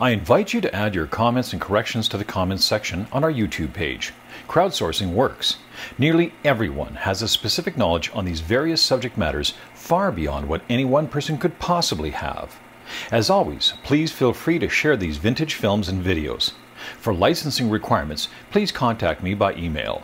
I invite you to add your comments and corrections to the comments section on our YouTube page. Crowdsourcing works. Nearly everyone has a specific knowledge on these various subject matters far beyond what any one person could possibly have. As always, please feel free to share these vintage films and videos. For licensing requirements, please contact me by email.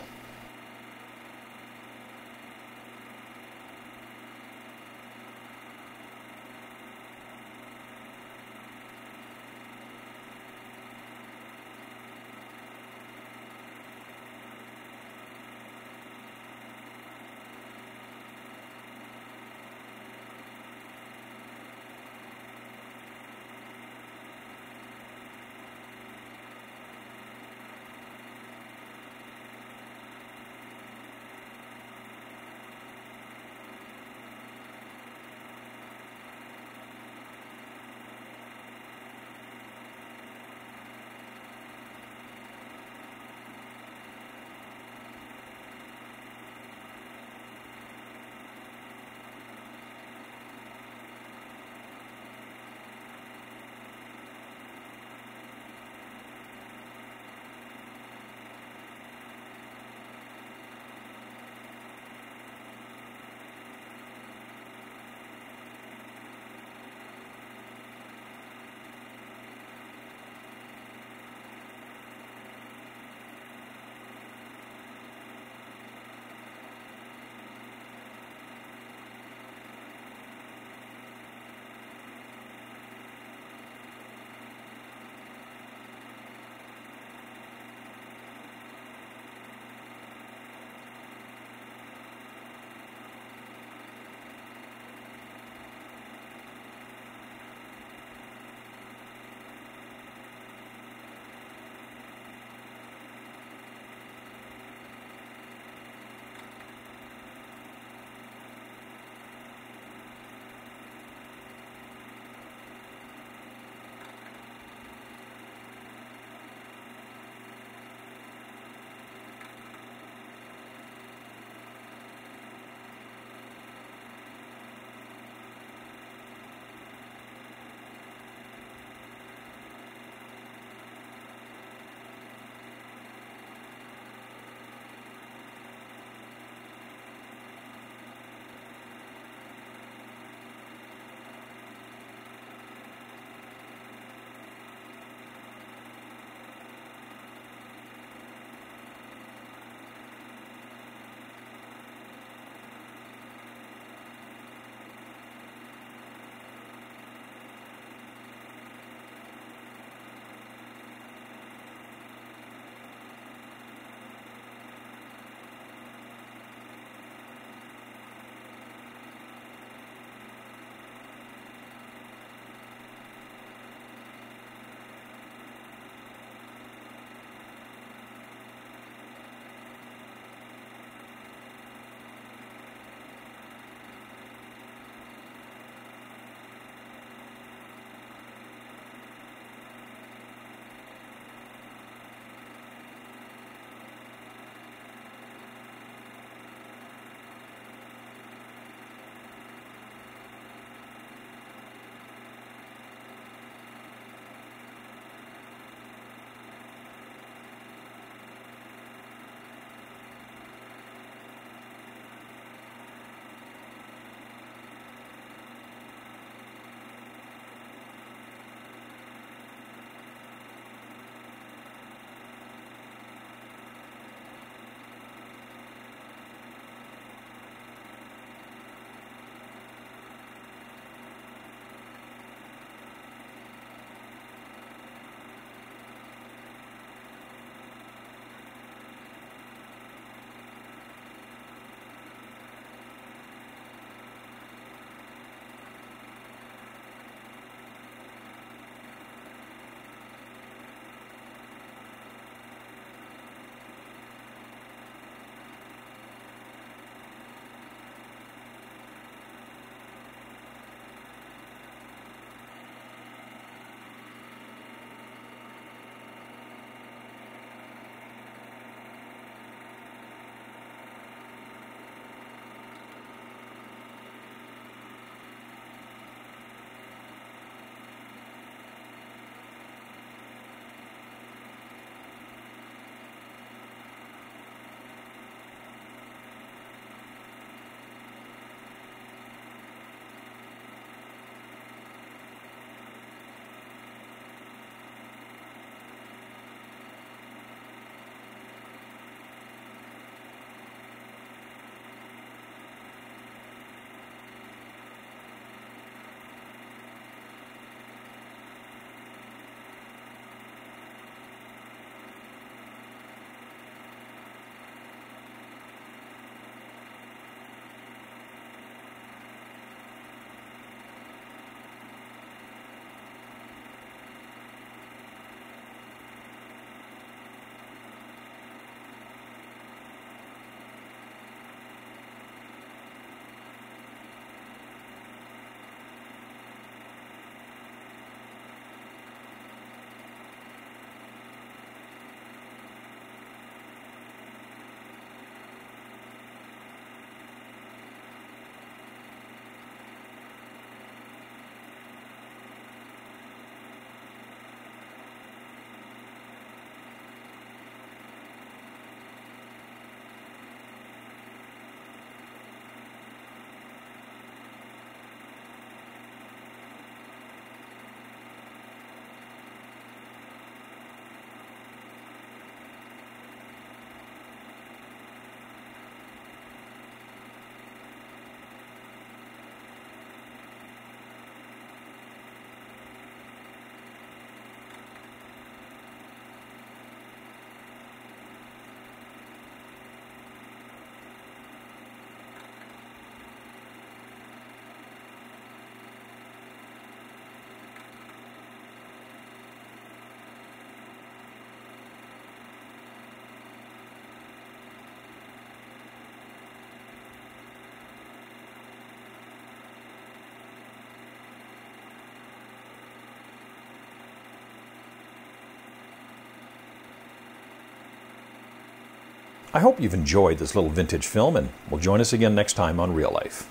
I hope you've enjoyed this little vintage film and will join us again next time on Reel Life.